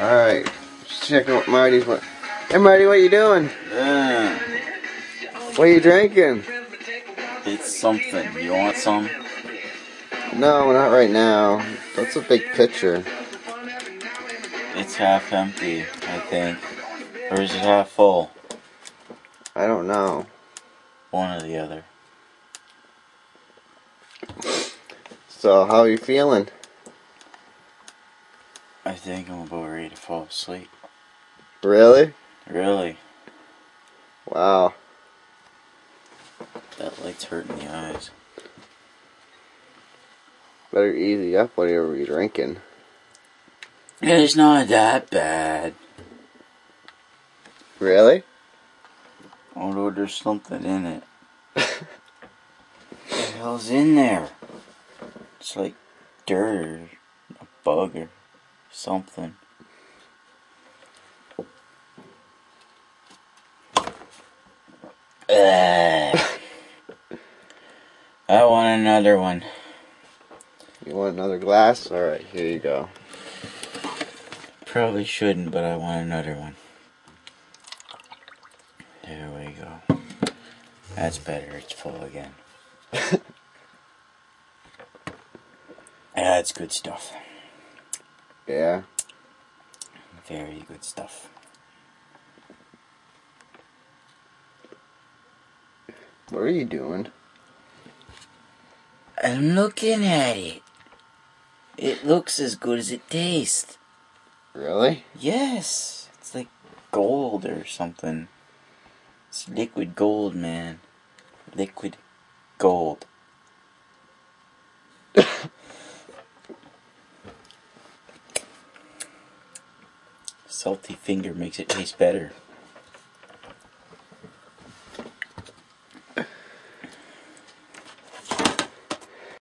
Alright, just checking what Marty's what. Hey Marty, what you doing? Yeah, What are you drinking? it's something. You want some? No, not right now. That's a big pitcher. It's half empty, I think. Or is it half full? I don't know. One or the other. So, how are you feeling? I think I'm about ready to fall asleep. Really? Really? Wow. That light's hurting the eyes. Better easy up whatever you're drinking. It's not that bad. Really? Although there's something in it. what the hell's in there? It's like dirt a bug or something. I want another one. You want another glass? Alright, here you go. Probably shouldn't, but I want another one. There we go. That's better. It's full again. That's good stuff. Yeah. Very good stuff. What are you doing? I'm looking at it. It looks as good as it tastes. Really? Yes. It's like gold or something. It's liquid gold, man. Liquid gold. Salty finger makes it taste better.